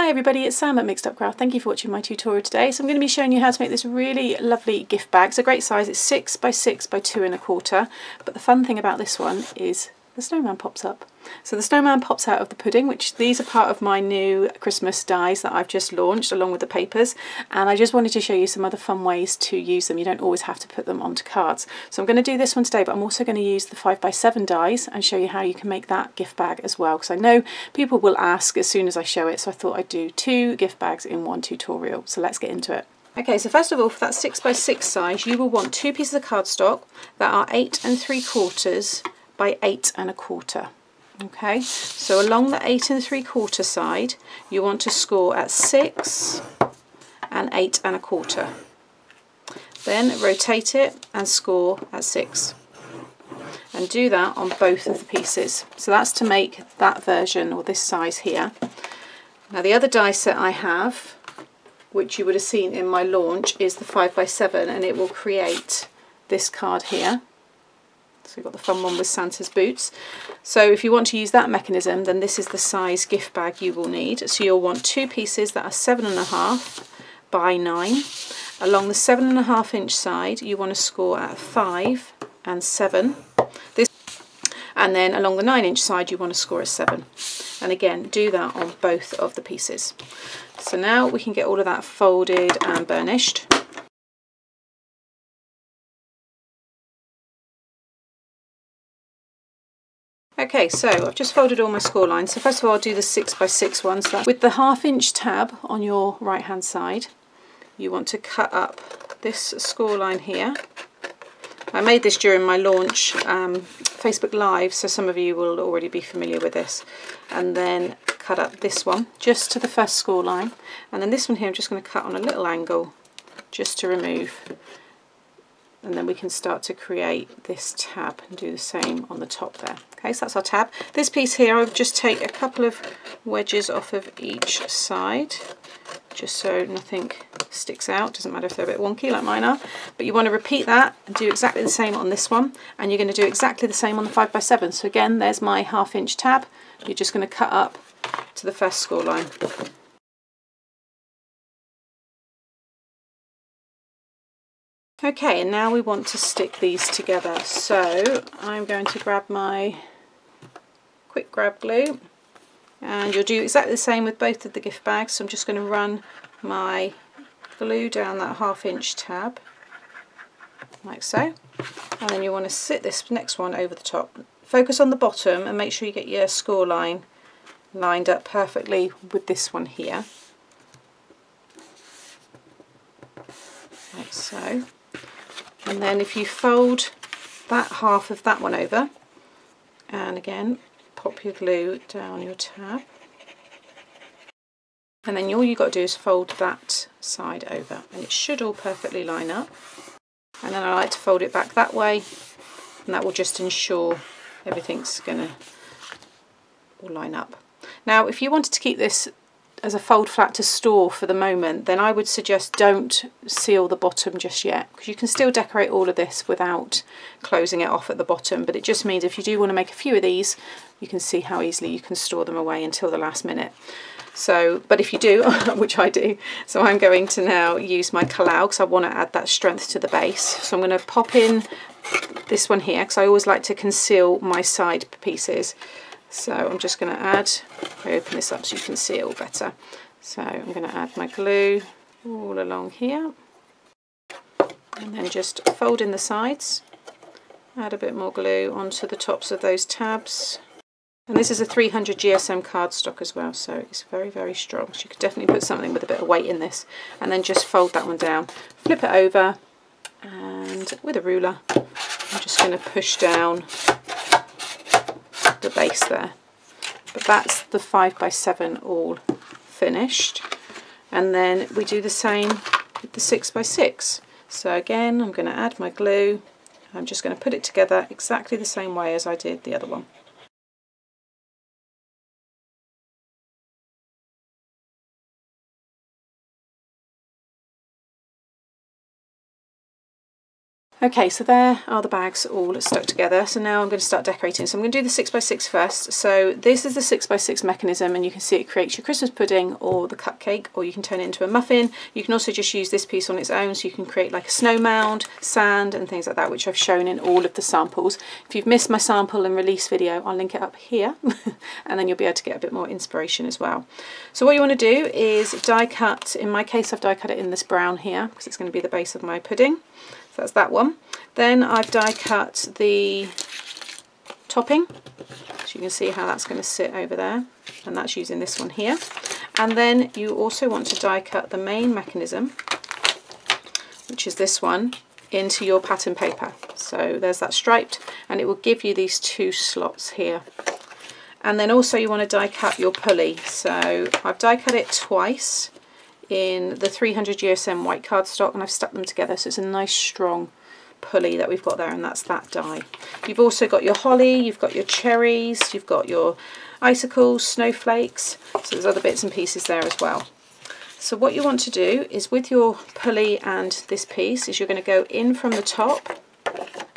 Hi everybody, it's Sam at Mixed Up Craft. Thank you for watching my tutorial today. So I'm going to be showing you how to make this really lovely gift bag. It's a great size, it's 6 by 6 by 2 and a quarter. But the fun thing about this one is the snowman pops up. So the snowman pops out of the pudding, which these are part of my new Christmas dies that I've just launched along with the papers. And I just wanted to show you some other fun ways to use them. You don't always have to put them onto cards. So I'm going to do this one today, but I'm also going to use the 5x7 dies and show you how you can make that gift bag as well. Because I know people will ask as soon as I show it. So I thought I'd do two gift bags in one tutorial. So let's get into it. Okay, so first of all, for that 6x6 size, you will want two pieces of cardstock that are 8 and 3 quarters by 8 and a quarter. Okay, so along the eight and three quarter side, you want to score at six and eight and a quarter. Then rotate it and score at six. And do that on both of the pieces. So that's to make that version or this size here. Now the other die set I have, which you would have seen in my launch, is the 5x7 and it will create this card here. So we've got the fun one with Santa's boots. So if you want to use that mechanism, then this is the size gift bag you will need. So you'll want two pieces that are seven and a half by nine. Along the seven and a half inch side, you want to score at five and seven. This, and then along the nine inch side, you want to score a seven. And again, do that on both of the pieces. So now we can get all of that folded and burnished. Okay, so I've just folded all my score lines. So first of all, I'll do the six by six ones. With the half inch tab on your right hand side, you want to cut up this score line here. I made this during my launch um, Facebook Live, so some of you will already be familiar with this. And then cut up this one just to the first score line. And then this one here, I'm just going to cut on a little angle just to remove and then we can start to create this tab and do the same on the top there. Okay, so that's our tab. This piece here, I'll just take a couple of wedges off of each side, just so nothing sticks out. Doesn't matter if they're a bit wonky like mine are, but you want to repeat that and do exactly the same on this one, and you're going to do exactly the same on the 5x7. So again, there's my half inch tab. You're just going to cut up to the first score line. Okay, and now we want to stick these together. So I'm going to grab my quick grab glue and you'll do exactly the same with both of the gift bags. So I'm just going to run my glue down that half inch tab like so and then you want to sit this next one over the top. Focus on the bottom and make sure you get your score line lined up perfectly with this one here like so and then if you fold that half of that one over and again pop your glue down your tab and then all you've got to do is fold that side over and it should all perfectly line up and then I like to fold it back that way and that will just ensure everything's going to all line up. Now if you wanted to keep this as a fold flat to store for the moment, then I would suggest don't seal the bottom just yet because you can still decorate all of this without closing it off at the bottom. But it just means if you do want to make a few of these, you can see how easily you can store them away until the last minute. So, but if you do, which I do, so I'm going to now use my Collall because I want to add that strength to the base. So I'm going to pop in this one here because I always like to conceal my side pieces. So I'm just going to add, I open this up so you can see it all better. So I'm going to add my glue all along here and then just fold in the sides, add a bit more glue onto the tops of those tabs. And this is a 300 GSM cardstock as well, so it's very, very strong. So you could definitely put something with a bit of weight in this. And then just fold that one down, flip it over, and with a ruler, I'm just going to push down the base there. But that's the 5 by 7 all finished. And then we do the same with the 6 by 6 So again, I'm going to add my glue. I'm just going to put it together exactly the same way as I did the other one. Okay, so there are the bags all stuck together. So now I'm going to start decorating. So I'm going to do the 6x6 first. So this is the 6x6 mechanism and you can see it creates your Christmas pudding or the cupcake or you can turn it into a muffin. You can also just use this piece on its own so you can create like a snow mound, sand and things like that which I've shown in all of the samples. If you've missed my sample and release video I'll link it up here and then you'll be able to get a bit more inspiration as well. So what you want to do is die cut, in my case I've die cut it in this brown here because it's going to be the base of my pudding. That's that one. Then I've die cut the topping. So you can see how that's going to sit over there. And that's using this one here. And then you also want to die cut the main mechanism, which is this one, into your pattern paper. So there's that striped and it will give you these two slots here. And then also you want to die cut your pulley. So I've die cut it twice in the 300 GSM white cardstock and I've stuck them together so it's a nice strong pulley that we've got there and that's that die. You've also got your holly, you've got your cherries, you've got your icicles, snowflakes, so there's other bits and pieces there as well. So what you want to do is with your pulley and this piece is you're going to go in from the top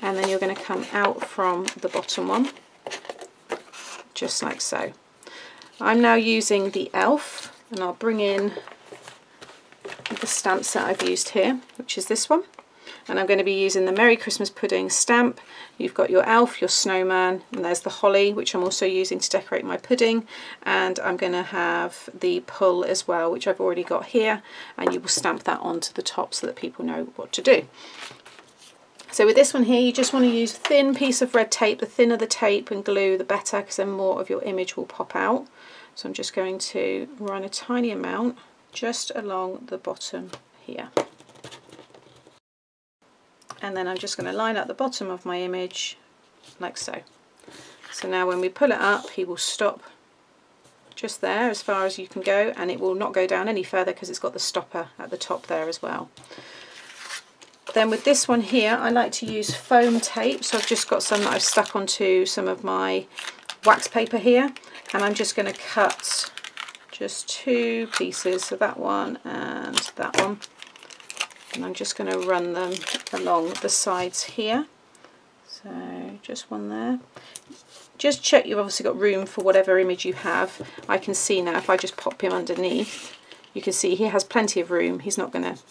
and then you're going to come out from the bottom one just like so. I'm now using the ELF and I'll bring in the stamp set I've used here, which is this one. And I'm going to be using the Merry Christmas Pudding stamp. You've got your elf, your snowman, and there's the holly, which I'm also using to decorate my pudding. And I'm going to have the pull as well, which I've already got here. And you will stamp that onto the top so that people know what to do. So with this one here, you just want to use a thin piece of red tape. The thinner the tape and glue, the better, because then more of your image will pop out. So I'm just going to run a tiny amount just along the bottom here. And then I'm just going to line up the bottom of my image like so. So now when we pull it up, he will stop just there as far as you can go and it will not go down any further because it's got the stopper at the top there as well. Then with this one here, I like to use foam tape. So I've just got some that I've stuck onto some of my wax paper here and I'm just going to cut just two pieces, so that one and that one. And I'm just going to run them along the sides here. So just one there. Just check you've obviously got room for whatever image you have. I can see now if I just pop him underneath, you can see he has plenty of room. He's not going to,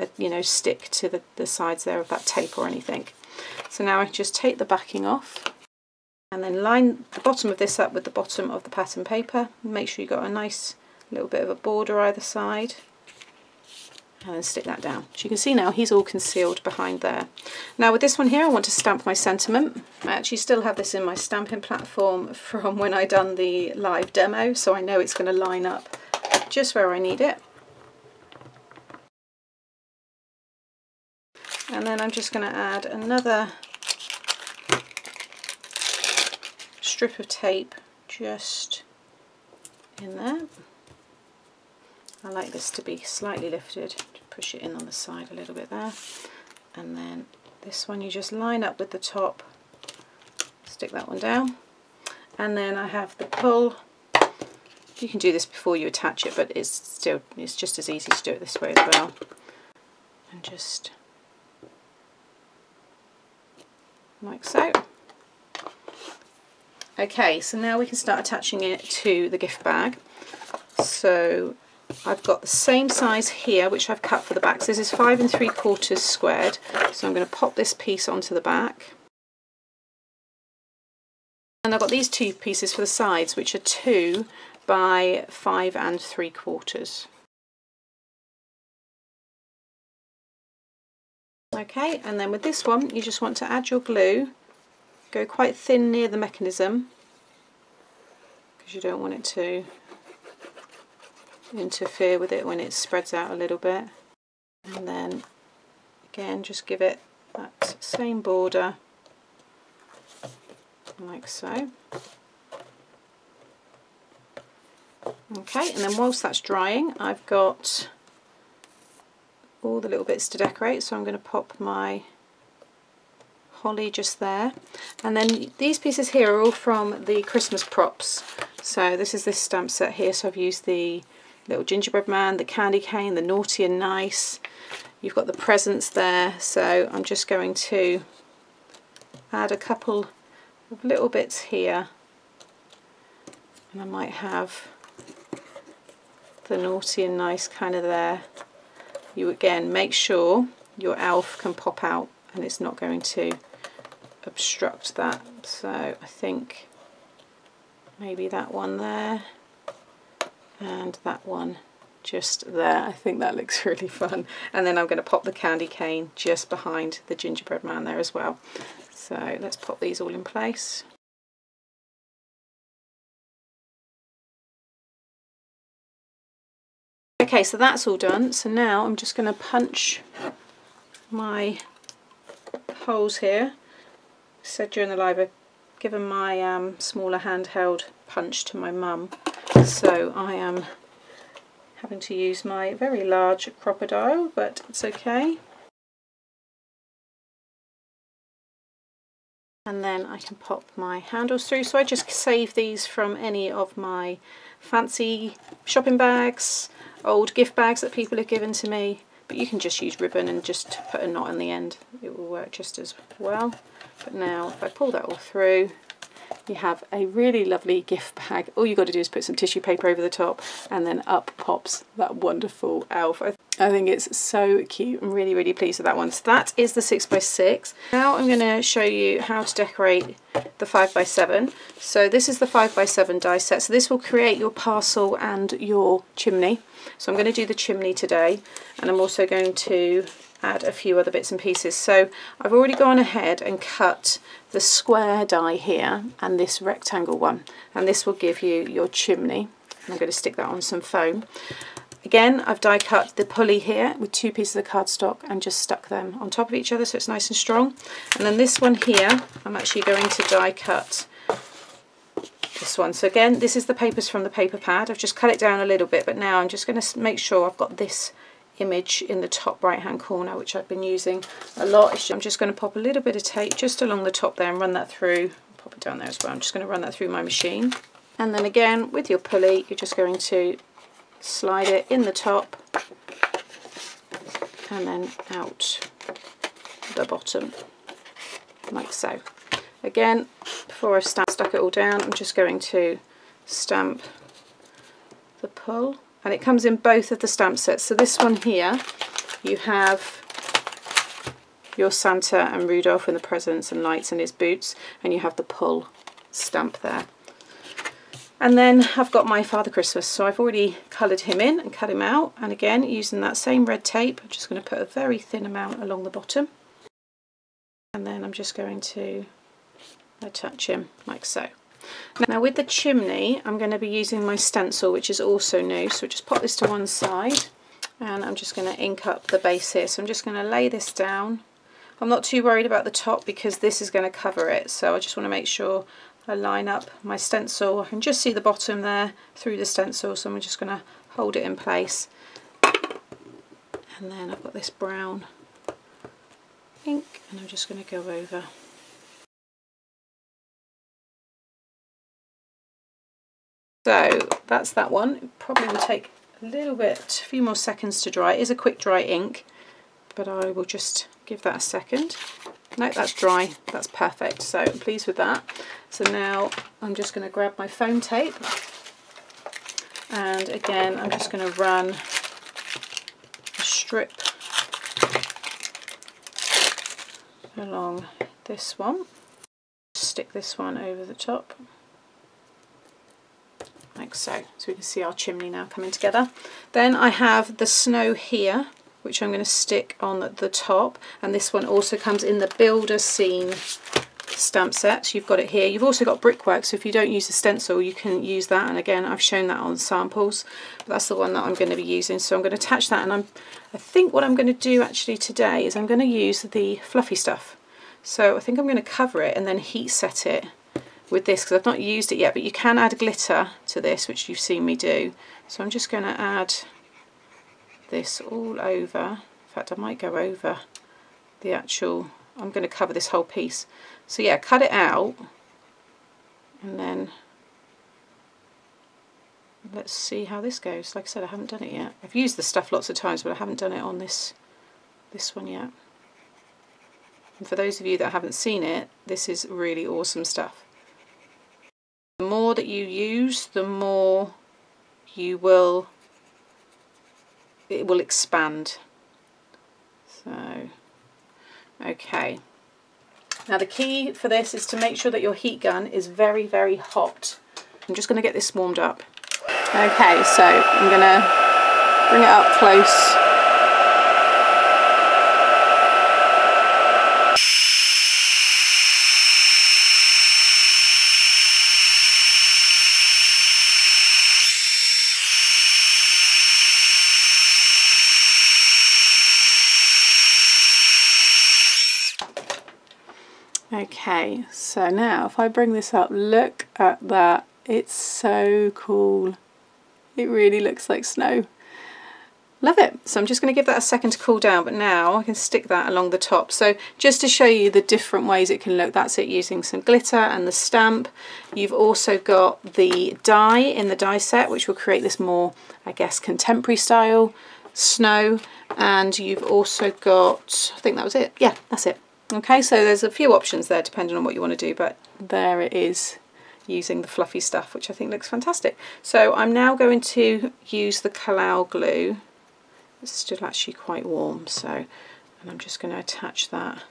uh, you know, stick to the, the sides there of that tape or anything. So now I just take the backing off and then line the bottom of this up with the bottom of the pattern paper make sure you've got a nice little bit of a border either side and then stick that down. So you can see now he's all concealed behind there. Now with this one here I want to stamp my sentiment. I actually still have this in my stamping platform from when I done the live demo so I know it's going to line up just where I need it. And then I'm just going to add another strip of tape just in there. I like this to be slightly lifted, push it in on the side a little bit there. And then this one you just line up with the top, stick that one down. And then I have the pull. You can do this before you attach it, but it's still it's just as easy to do it this way as well. And just like so. Okay, so now we can start attaching it to the gift bag. So I've got the same size here, which I've cut for the back. So this is five and three quarters squared. So I'm going to pop this piece onto the back. And I've got these two pieces for the sides, which are two by five and three quarters. Okay, and then with this one, you just want to add your glue Go quite thin near the mechanism because you don't want it to interfere with it when it spreads out a little bit. And then again just give it that same border like so. Okay, and then whilst that's drying, I've got all the little bits to decorate, so I'm going to pop my holly just there. And then these pieces here are all from the Christmas props. So this is this stamp set here. So I've used the little gingerbread man, the candy cane, the naughty and nice. you've got the presents there so I'm just going to add a couple of little bits here and I might have the naughty and nice kind of there you again make sure your elf can pop out and it's not going to obstruct that so I think maybe that one there and that one just there. I think that looks really fun. And then I'm going to pop the candy cane just behind the gingerbread man there as well. So let's pop these all in place. Okay, so that's all done. So now I'm just going to punch my holes here. Said during the live I've given my um, smaller handheld punch to my mum. So I am having to use my very large crocodile, but it's okay. And then I can pop my handles through. So I just save these from any of my fancy shopping bags, old gift bags that people have given to me. But you can just use ribbon and just put a knot in the end. It will work just as well. But now if I pull that all through, you have a really lovely gift bag. All you've got to do is put some tissue paper over the top and then up pops that wonderful elf. I think it's so cute. I'm really, really pleased with that one. So that is the 6x6. Now I'm going to show you how to decorate the 5x7. So this is the 5x7 die set. So this will create your parcel and your chimney. So I'm going to do the chimney today and I'm also going to add a few other bits and pieces. So I've already gone ahead and cut the square die here and this rectangle one and this will give you your chimney. I'm going to stick that on some foam. Again, I've die cut the pulley here with two pieces of cardstock and just stuck them on top of each other so it's nice and strong. And then this one here, I'm actually going to die cut this one. So again, this is the papers from the paper pad. I've just cut it down a little bit, but now I'm just going to make sure I've got this image in the top right hand corner which I've been using a lot. I'm just going to pop a little bit of tape just along the top there and run that through. Pop it down there as well. I'm just going to run that through my machine. And then again with your pulley you're just going to slide it in the top and then out the bottom like so. Again before I've stuck it all down I'm just going to stamp the pull and it comes in both of the stamp sets. So this one here, you have your Santa and Rudolph and the presents and lights and his boots, and you have the pull stamp there. And then I've got my Father Christmas, so I've already coloured him in and cut him out. And again, using that same red tape, I'm just going to put a very thin amount along the bottom. And then I'm just going to attach him like so. Now with the chimney I'm going to be using my stencil which is also new so just pop this to one side and I'm just going to ink up the base here so I'm just going to lay this down I'm not too worried about the top because this is going to cover it so I just want to make sure I line up my stencil I can just see the bottom there through the stencil so I'm just going to hold it in place and then I've got this brown ink and I'm just going to go over So that's that one. It probably will take a little bit, a few more seconds to dry. It is a quick dry ink, but I will just give that a second. No, that's dry. That's perfect. So I'm pleased with that. So now I'm just going to grab my foam tape. And again, I'm just going to run a strip along this one. Stick this one over the top like so. So we can see our chimney now coming together. Then I have the snow here, which I'm going to stick on the top. And this one also comes in the Builder Scene stamp set. You've got it here. You've also got brickwork, so if you don't use the stencil, you can use that. And again, I've shown that on samples. But that's the one that I'm going to be using. So I'm going to attach that. And I'm, I think what I'm going to do actually today is I'm going to use the fluffy stuff. So I think I'm going to cover it and then heat set it with this because I've not used it yet but you can add glitter to this which you've seen me do so I'm just going to add this all over in fact I might go over the actual I'm going to cover this whole piece so yeah cut it out and then let's see how this goes like I said I haven't done it yet I've used the stuff lots of times but I haven't done it on this this one yet. And for those of you that haven't seen it, this is really awesome stuff. The more that you use, the more you will, it will expand. So, okay. Now the key for this is to make sure that your heat gun is very, very hot. I'm just going to get this warmed up. Okay, so I'm going to bring it up close Okay, so now if I bring this up, look at that. It's so cool. It really looks like snow. Love it. So I'm just going to give that a second to cool down, but now I can stick that along the top. So just to show you the different ways it can look, that's it using some glitter and the stamp. You've also got the die in the die set, which will create this more, I guess, contemporary style snow. And you've also got, I think that was it. Yeah, that's it. Okay, so there's a few options there depending on what you want to do, but there it is using the fluffy stuff, which I think looks fantastic. So I'm now going to use the Collall glue. It's still actually quite warm, so and I'm just going to attach that.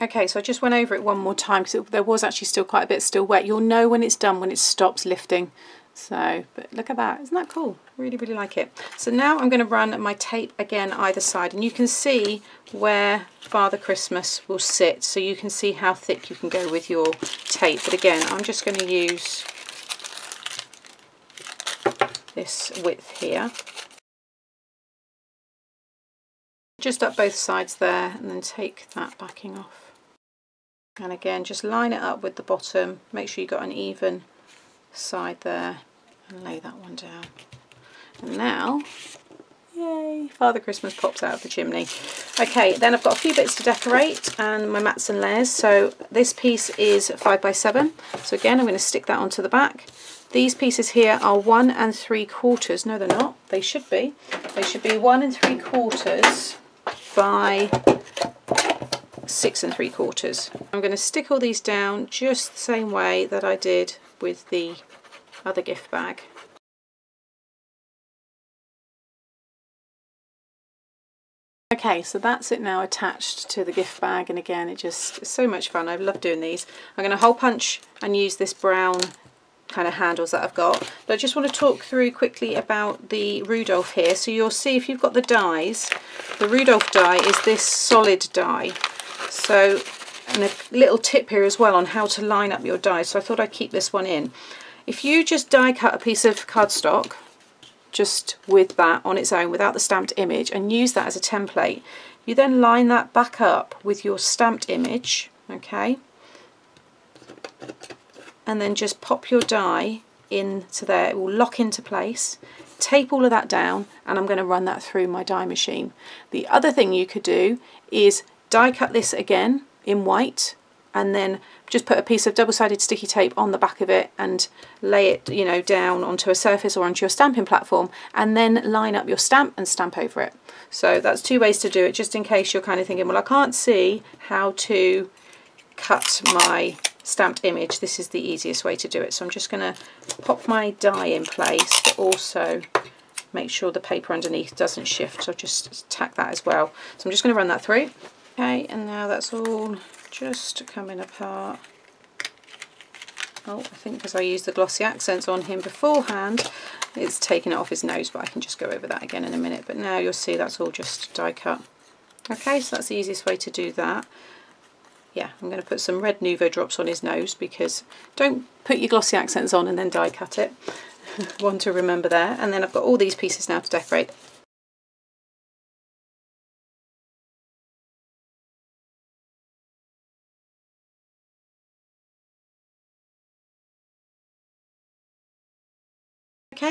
Okay, so I just went over it one more time because there was actually still quite a bit still wet. You'll know when it's done when it stops lifting. So, but look at that, isn't that cool? Really, really like it. So now I'm going to run my tape again either side and you can see where Father Christmas will sit. So you can see how thick you can go with your tape. But again, I'm just going to use this width here. Just up both sides there and then take that backing off. And again, just line it up with the bottom. Make sure you've got an even side there and lay that one down. And now, yay, Father Christmas pops out of the chimney. Okay, then I've got a few bits to decorate and my mats and layers. So this piece is 5 by 7 So again, I'm going to stick that onto the back. These pieces here are one and three quarters. No, they're not. They should be. They should be one and three quarters by six and three quarters. I'm going to stick all these down just the same way that I did with the other gift bag. Okay, so that's it now attached to the gift bag and again it just it's so much fun. I love doing these. I'm going to hole punch and use this brown kind of handles that I've got. But I just want to talk through quickly about the Rudolph here. So you'll see if you've got the dies, the Rudolph die is this solid die. So and a little tip here as well on how to line up your dies. So I thought I'd keep this one in. If you just die cut a piece of cardstock, just with that on its own without the stamped image and use that as a template, you then line that back up with your stamped image, okay? And then just pop your die into there, it will lock into place. Tape all of that down and I'm going to run that through my die machine. The other thing you could do is die cut this again in white and then just put a piece of double-sided sticky tape on the back of it and lay it you know down onto a surface or onto your stamping platform and then line up your stamp and stamp over it. So that's two ways to do it just in case you're kind of thinking well I can't see how to cut my stamped image. This is the easiest way to do it. So I'm just going to pop my die in place but also make sure the paper underneath doesn't shift. So just tack that as well. So I'm just going to run that through. Okay, and now that's all just coming apart. Oh, I think because I used the glossy accents on him beforehand, it's taken it off his nose, but I can just go over that again in a minute. But now you'll see that's all just die cut. Okay, so that's the easiest way to do that. Yeah, I'm going to put some red Nuvo drops on his nose because don't put your glossy accents on and then die cut it. One to remember there. And then I've got all these pieces now to decorate.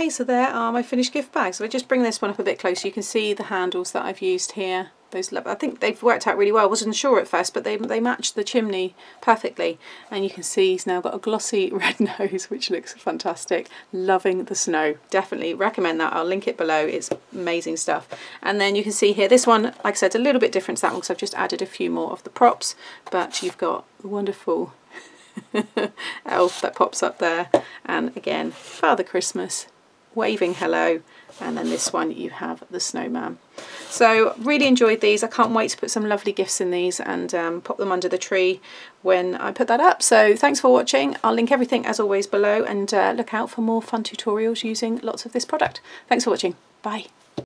Okay, so there are my finished gift bags. So I just bring this one up a bit closer. You can see the handles that I've used here those I think they've worked out really well. I wasn't sure at first, but they they match the chimney perfectly. And you can see he's now got a glossy red nose, which looks fantastic. Loving the snow. Definitely recommend that. I'll link it below. It's amazing stuff. And then you can see here, this one, like I said, a little bit different to that one because I've just added a few more of the props, but you've got the wonderful elf that pops up there. And again, Father Christmas waving hello and then this one you have the snowman. So really enjoyed these. I can't wait to put some lovely gifts in these and um, pop them under the tree when i put that up. So thanks for watching. I'll link everything as always below and uh, look out for more fun tutorials using lots of this product. Thanks for watching. Bye